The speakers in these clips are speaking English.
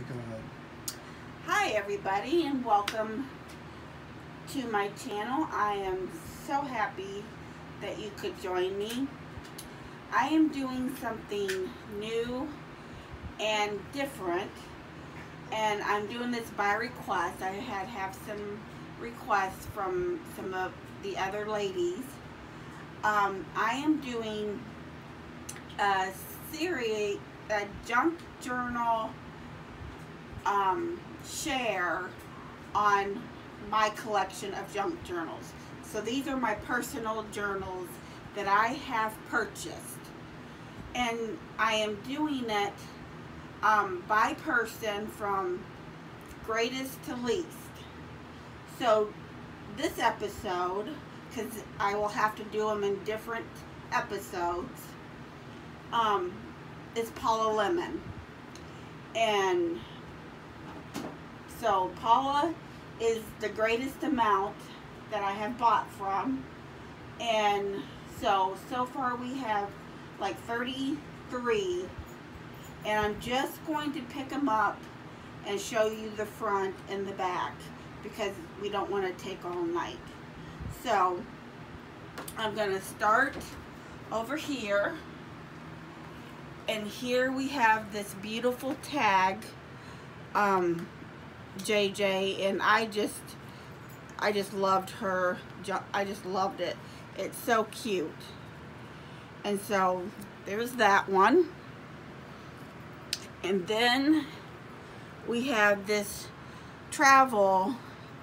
Okay, go ahead. Hi everybody and welcome to my channel. I am so happy that you could join me. I am doing something new and different and I'm doing this by request. I had have some requests from some of the other ladies. Um, I am doing a series, a junk journal um, share on my collection of junk journals. So these are my personal journals that I have purchased. And I am doing it um, by person from greatest to least. So this episode, because I will have to do them in different episodes, um, is Paula Lemmon. And so Paula is the greatest amount that I have bought from. And so, so far we have like 33. And I'm just going to pick them up and show you the front and the back because we don't want to take all night. So, I'm going to start over here. And here we have this beautiful tag. Um, JJ and I just I just loved her. I just loved it. It's so cute. And so there's that one. And then we have this travel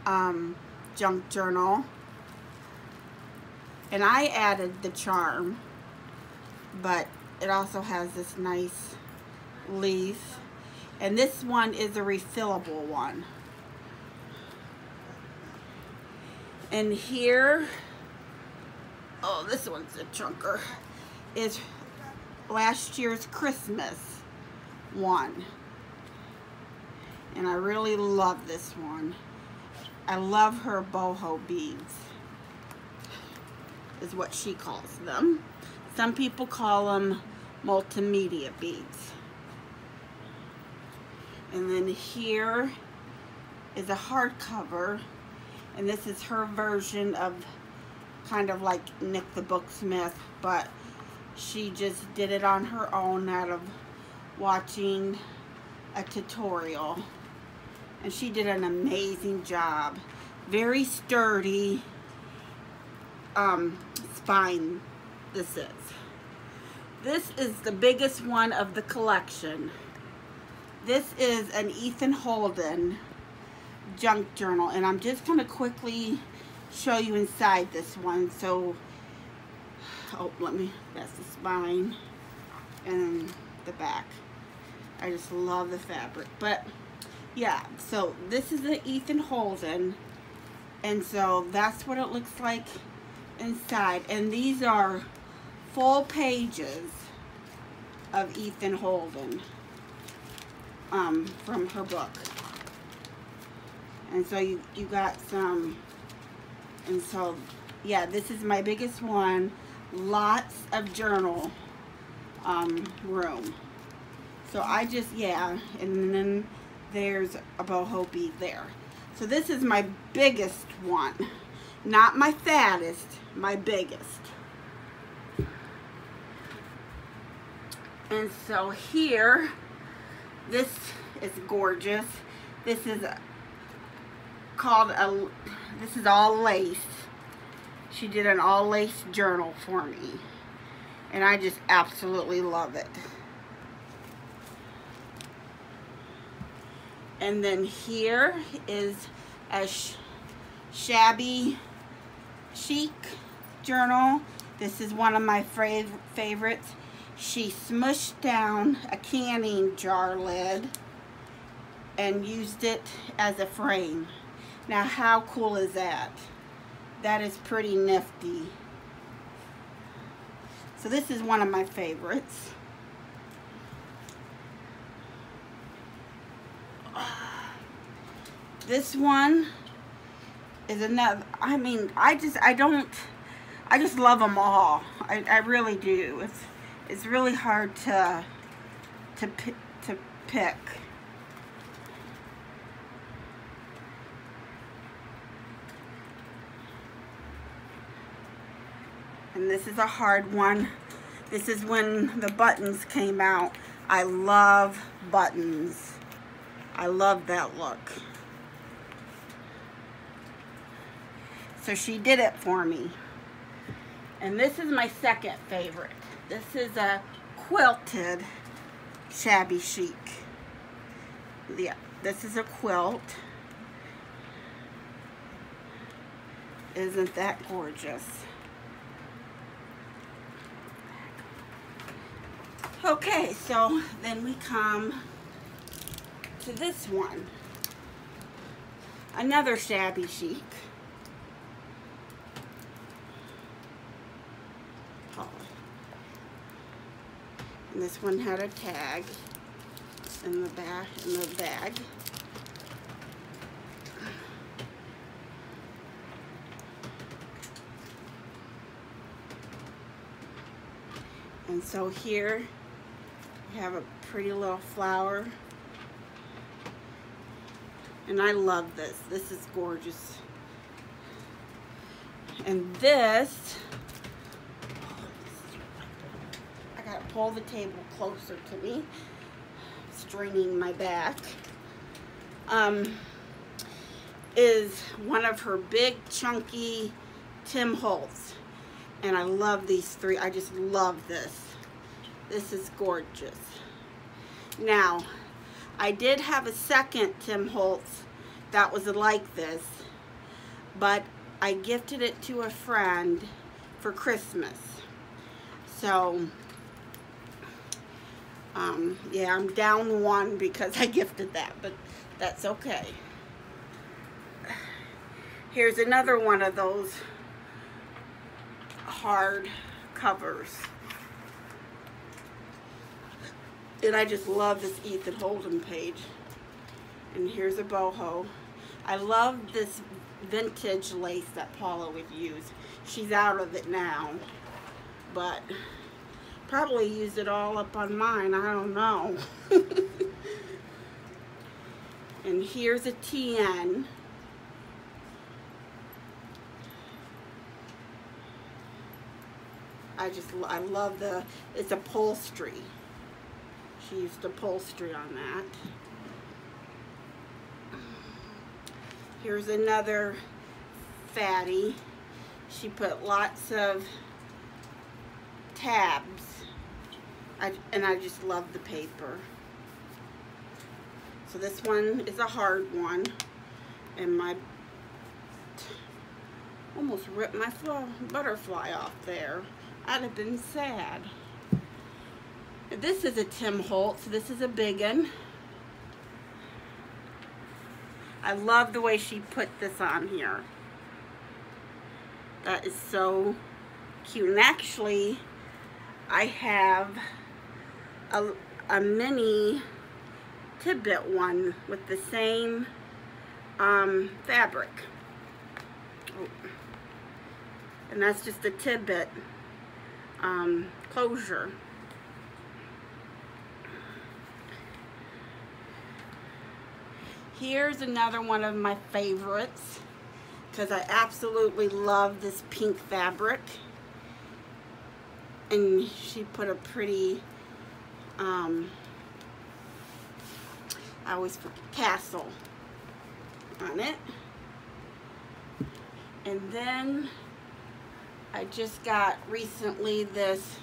um, junk journal. And I added the charm but it also has this nice leaf and this one is a refillable one. And here, oh, this one's a chunker, is last year's Christmas one. And I really love this one. I love her boho beads, is what she calls them. Some people call them multimedia beads. And then here is a hardcover. And this is her version of kind of like Nik the Booksmith, but she just did it on her own out of watching a tutorial. And she did an amazing job. Very sturdy um, spine this is. This is the biggest one of the collection. This is an Edith Holden junk journal and I'm just going to quickly show you inside this one. So, oh, let me, that's the spine and the back. I just love the fabric. But, yeah, so this is the Edith Holden. And so that's what it looks like inside. And these are full pages of Edith Holden um, from her book. And so you, you got some, and so, yeah, this is my biggest one. Lots of journal um, room. So I just, yeah, and then there's a boho bead there. So this is my biggest one. Not my fattest, my biggest. And so here, this is gorgeous. This is called a, this is all lace. She did an all lace journal for me. And I just absolutely love it. And then here is a sh shabby chic journal. This is one of my fav favorites she smushed down a canning jar lid and used it as a frame. Now how cool is that? That is pretty nifty. So this is one of my favorites. This one is another, I mean, I just, I don't, I just love them all. I, I really do. It's, it's really hard to to to pick. And this is a hard one. This is when the buttons came out. I love buttons. I love that look. So she did it for me. And this is my second favorite. This is a quilted shabby chic. Yeah, this is a quilt. Isn't that gorgeous? Okay, so then we come to this one. Another shabby chic. Oh. And this one had a tag in the back in the bag. And so here we have a pretty little flower. And I love this. This is gorgeous. And this, I gotta pull the table closer to me, straining my back, um, is one of her big chunky Tim Holtz. And I love these three. I just love this. This is gorgeous. Now, I did have a second Tim Holtz that was like this, but I gifted it to a friend for Christmas. So, um, yeah, I'm down one because I gifted that, but that's okay. Here's another one of those hard covers. And I just love this Edith Holden page. And here's a boho. I love this vintage lace that Paula would use. She's out of it now. But probably used it all up on mine. I don't know. and here's a TN. I just, I love the, it's upholstery. She used upholstery on that. Here's another fatty. She put lots of tabs. I, and I just love the paper. So this one is a hard one. And my almost ripped my butterfly off there. I'd have been sad. This is a Tim Holtz. This is a big one. I love the way she put this on here. That is so cute. And actually, I have a, a mini tidbit one with the same um, fabric. Oh. And that's just a tidbit um, closure. Here's another one of my favorites because I absolutely love this pink fabric. And she put a pretty, um, I always put castle on it. And then I just got recently this,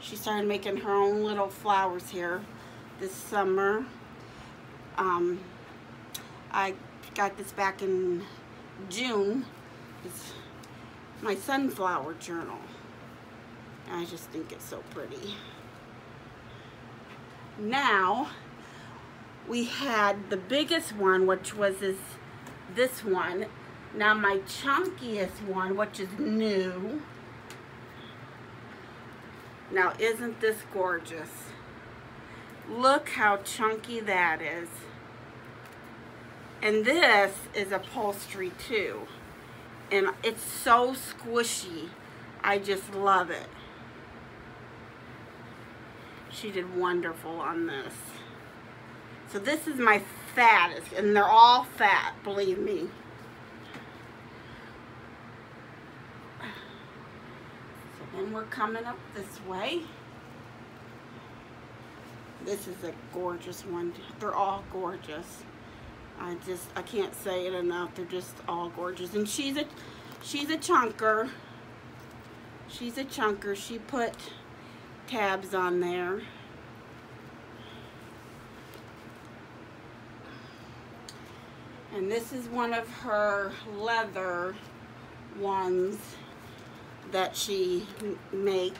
she started making her own little flowers here this summer. Um, I got this back in June. It's my sunflower journal. I just think it's so pretty. Now, we had the biggest one, which was this, this one. Now my chunkiest one, which is new. Now isn't this gorgeous? Look how chunky that is. And this is upholstery too. And it's so squishy. I just love it. She did wonderful on this. So this is my fattest, and they're all fat, believe me. And we're coming up this way. This is a gorgeous one. They're all gorgeous. I just, I can't say it enough. They're just all gorgeous. And she's a, she's a chunker. She's a chunker. She put tabs on there. And this is one of her leather ones that she makes.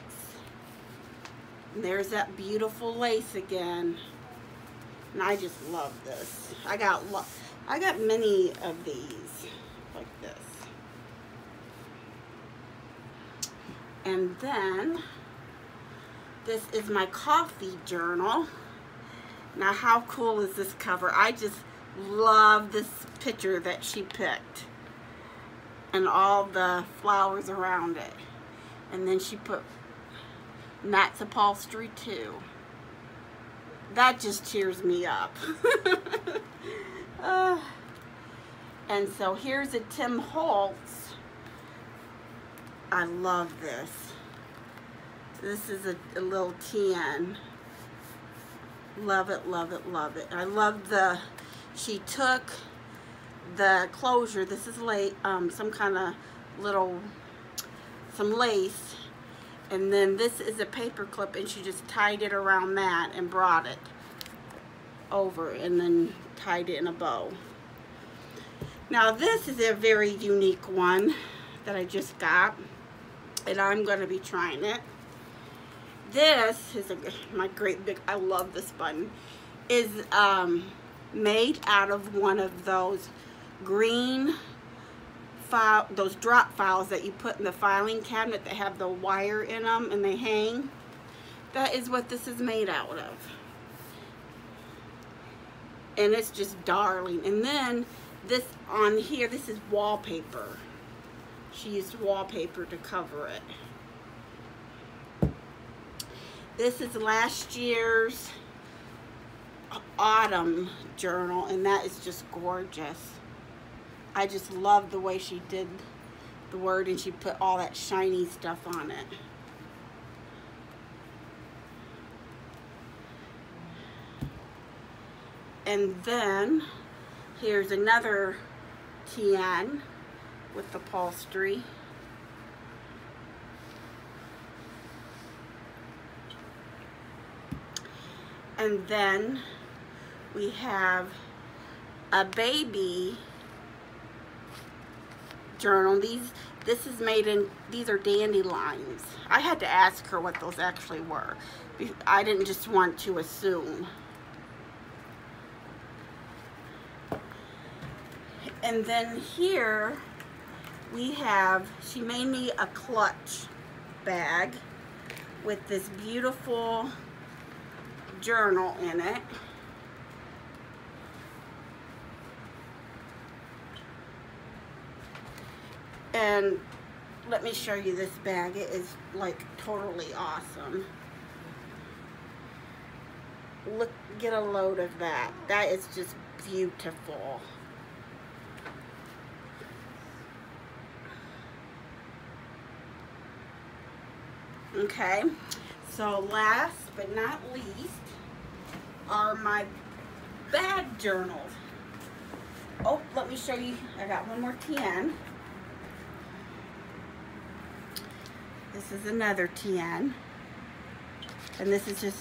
And there's that beautiful lace again. And I just love this. I got I got many of these like this. And then this is my coffee journal. Now how cool is this cover? I just love this picture that she picked and all the flowers around it. And then she put Nat's upholstery too. That just cheers me up. uh, and so here's a Tim Holtz. I love this. This is a, a little tan. Love it, love it, love it. I love the, she took the closure. This is late, um, some kind of little, some lace and then this is a paper clip and she just tied it around that and brought it over and then tied it in a bow. Now this is a very unique one that I just got and I'm going to be trying it. This is a, my great big, I love this button, is um, made out of one of those green file, those drop files that you put in the filing cabinet that have the wire in them and they hang. That is what this is made out of. And it's just darling. And then this on here, this is wallpaper. She used wallpaper to cover it. This is last year's autumn journal and that is just gorgeous. I just love the way she did the word and she put all that shiny stuff on it. And then here's another TN with the upholstery. And then we have a baby journal. These, this is made in, these are dandelions. I had to ask her what those actually were. I didn't just want to assume. And then here we have, she made me a clutch bag with this beautiful journal in it. And let me show you this bag. It is like totally awesome. Look, get a load of that. That is just beautiful. Okay, so last but not least are my bag journals. Oh, let me show you. I got one more TN. This is another TN. And this is just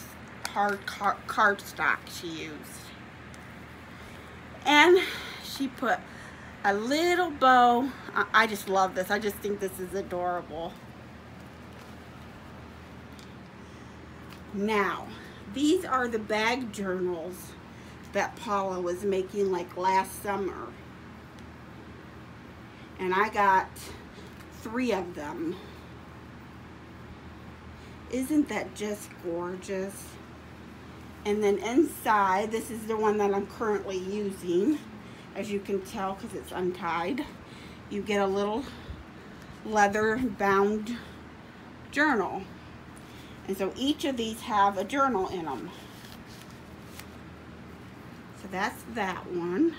hard car cardstock she used. And she put a little bow. I, I just love this. I just think this is adorable. Now, these are the bag journals that Paula was making like last summer. And I got three of them. Isn't that just gorgeous? And then inside, this is the one that I'm currently using. As you can tell, because it's untied. You get a little leather bound journal. And so each of these have a journal in them. So that's that one.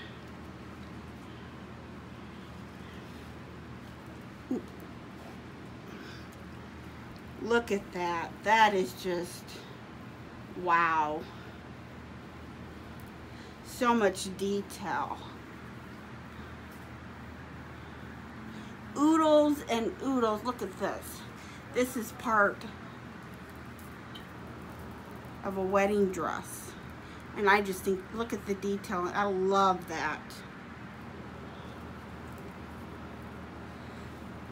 Look at that. That is just, wow. So much detail. Oodles and oodles. Look at this. This is part of a wedding dress. And I just think, look at the detail. I love that.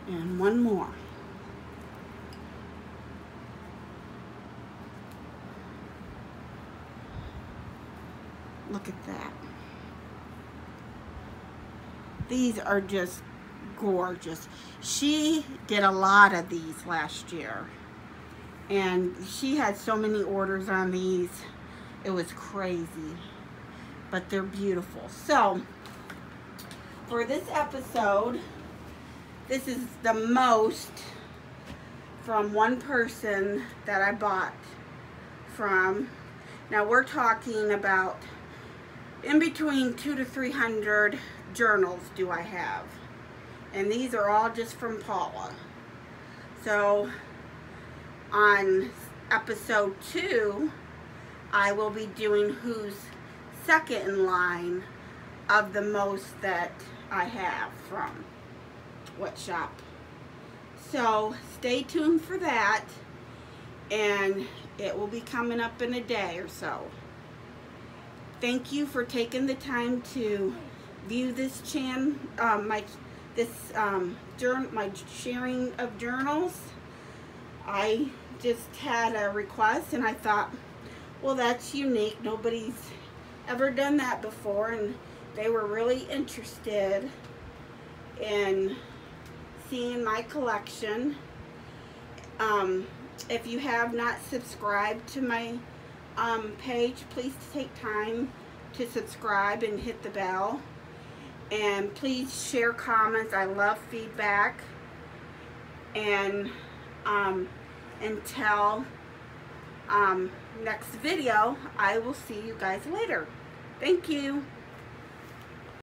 And one more. Look at that. These are just gorgeous. She did a lot of these last year. And she had so many orders on these. It was crazy. But they're beautiful. So, for this episode, this is the most from one person that I bought from. Now we're talking about in between two to 300 journals do I have. And these are all just from Paula. So on episode two, I will be doing who's second in line of the most that I have from what shop. So stay tuned for that and it will be coming up in a day or so. Thank you for taking the time to view this channel, um, my this um, my sharing of journals. I just had a request and I thought, well, that's unique. Nobody's ever done that before, and they were really interested in seeing my collection. Um, if you have not subscribed to my um, page, please take time to subscribe and hit the bell. And please share comments. I love feedback. And um, until um, next video, I will see you guys later. Thank you.